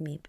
Meep.